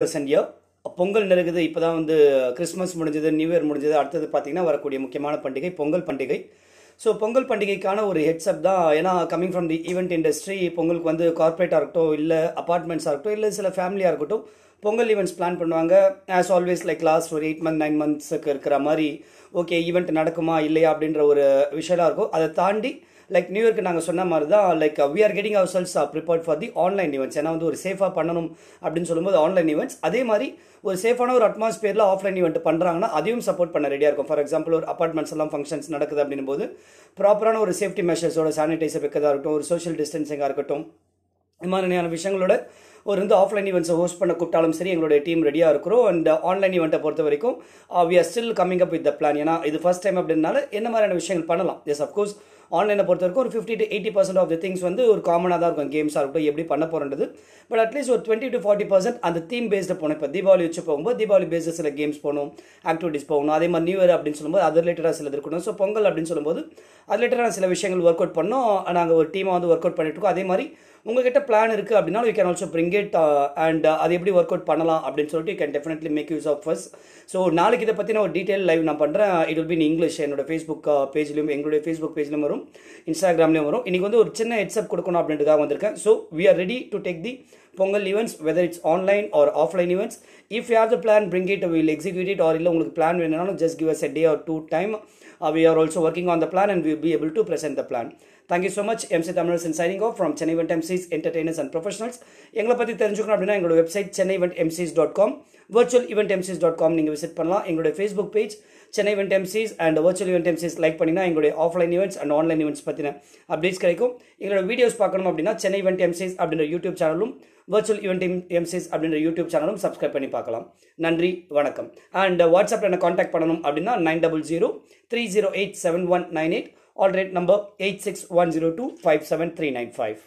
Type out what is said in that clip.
Present year Pongal நெருங்குது. இப்போ தான் வந்து கிறிஸ்மஸ் முடிஞ்சது நியூ இயர் முடிஞ்சது. அடுத்தது பார்த்தீங்கன்னா வரக்கூடிய முக்கியமான பண்டிகை பொங்கல் பண்டிகை. ஸோ பொங்கல் பண்டிகைக்கான ஒரு ஹெட்ஸ்அப் தான். ஏன்னா coming from the event industry பொங்கலுக்கு வந்து கார்ப்பரேட்டாக இருக்கட்டும் இல்லை அப்பார்ட்மெண்ட்ஸாக இருக்கட்டும் இல்லை சில ஃபேமிலியாக இருக்கட்டும் பொங்கல் ஈவெண்ட்ஸ் பிளான் பண்ணுவாங்க. ஆஸ் ஆல்வேஸ் லைக் லாஸ்ட் ஒரு எயிட் மந்த் நைன் மந்த்ஸுக்கு இருக்கிற மாதிரி ஓகே ஈவெண்ட் நடக்குமா இல்லையா அப்படின்ற ஒரு விஷயம்லாம் இருக்கும். அதை தாண்டி லைக் நியூ இயர்க்கு நாங்கள் சொன்ன மாதிரி தான் like we are getting ourselves prepared for the online events ஏன்னா வந்து ஒரு சேஃபாக பண்ணணும் அப்படின்னு சொல்லும்போது ஆன்லைன் ஈவெண்ட்ஸ் அதே மாதிரி ஒரு சேஃபான ஒரு அட்மாஸ்பியரில் ஆஃப்லைன் ஈவெண்ட் பண்ணுறாங்கன்னா அதையும் சப்போர்ட் பண்ண ரெடியாக இருக்கும். ஃபார் எக்ஸாம்பிள் ஒரு அப்பார்ட்மெண்ட்ஸ் எல்லாம் ஃபங்க்ஷன்ஸ் நடக்குது அப்படின்னும் போது ப்ராப்பரான ஒரு சேஃப்டி மெஷர்ஸோட சானிடைசர் வைக்கிறதா இருக்கட்டும் ஒரு சோஷியல் டிஸ்டன்சிங்காக இருக்கட்டும் இது மாதிரியான விஷயங்களோட ஒரு வந்து ஆஃப்லைன் ஈவெண்ட்ஸை ஹோஸ்ட் பண்ண கூப்பிட்டாலும் சரி எங்களுடைய டீம் ரெடியாக இருக்கிறோம். அண்ட் ஆன்லைன் ஈவெண்ட்டை பொறுத்த வரைக்கும் we are still coming up with the plan ஏன்னா இது ஃபர்ஸ்ட் டைம் அப்படின்னால என்ன மாதிரியான விஷயங்கள் பண்ணலாம்? எஸ் அஃப்கோர்ஸ் ஆன்லைனை பொறுத்த வரைக்கும் ஒரு fifty to eighty percent of the things வந்து ஒரு காமனாக தான் இருக்கும். கேம்ஸாக இருக்கட்டும் எப்படி பண்ண போகிறது பட் அட்லீஸ்ட் ஒரு டுவெண்ட்டி டு ஃபார்ட்டி பர்சன்ட் அந்த தீம் பேஸ்டில் போனோம். இப்போ தீபாவளி வச்சு போகும்போது தீபாவளி பேஸில் சில கேம்ஸ் போகணும் ஆக்டிவிட்டிஸ் போகணும். அதே மாதிரி நியூ இயர் அப்படின்னு சொல்லும்போது அது ரிலேட்டடாக சில இருக்கணும். ஸோ பொங்கல் அப்படின்னு சொல்லும்போது அது ரிலேட்டடான சில விஷயங்கள் ஒர்க் அவுட் பண்ணோம். நாங்கள் ஒரு டீமாக வந்து ஒர்க் அவுட் பண்ணிட்டு இருக்கோம். அதே மாதிரி உங்ககிட்ட பிளான் இருக்குது அப்படின்னா you can also bring it and அது எப்படி ஒர்க் அவுட் பண்ணலாம் அப்படின்னு சொல்லிட்டு you can definitely make use of first so நாளைக்கு இதை பற்றின ஒரு டீட்டெயில் லைவ் நான் பண்ணுறேன் it will be in English என்னோட ஃபேஸ்புக் பேஜ்லையும் uh, எங்களுடைய ஃபேஸ்புக் பேஜ்லையும் வரும். இன்ஸ்டாகிராம்லேயும் வரும். இன்றைக்கி வந்து ஒரு சின்ன ஹெட்ஸ்அப் கொடுக்கணும் அப்படின்றதுக்காக வந்திருக்கேன். So we are ready to take the Pongal events whether it's online or offline events if you have the plan bring it will execute it or இல்லை உங்களுக்கு பிளான் வேணும்னாலும் just give us a day or two time we are also working on the plan and we be able to present the plan thank you so much MC Tamilarasan signing off from Chennai event MCs entertainers and professionals எங்களை பற்றி தெரிஞ்சுக்கணும் அப்படின்னா எங்களோட website Chennai Event MCs dot com Virtual Event MCs dot com நீங்கள் visit பண்ணலாம். எங்களுடைய Facebook page Chennai Event MCs and Virtual Event MCs like பண்ணிங்கன்னா எங்களுடைய offline events and online events பற்றின அப்டேட்ஸ் கிடைக்கும். எங்களோட வீடியோஸ் பார்க்கணும் அப்படின்னா சென்னை இவெண்ட் எம்சிஸ் அப்படின்ற யூடியூப் சேனலும் வர்ச்சுவல் இவெண்ட் எம்சிஸ் அப்படின்ற யூடியூப் சேனலும் சப்ஸ்கிரைப் பண்ணி பார்க்கலாம். நன்றி வணக்கம். அண்ட் வாட்ஸ்அப்பில் என்ன காண்டாக்ட் பண்ணணும் அப்படின்னா nine double zero three zero eight seven one nine eight all right number eight six one zero two five seven three nine five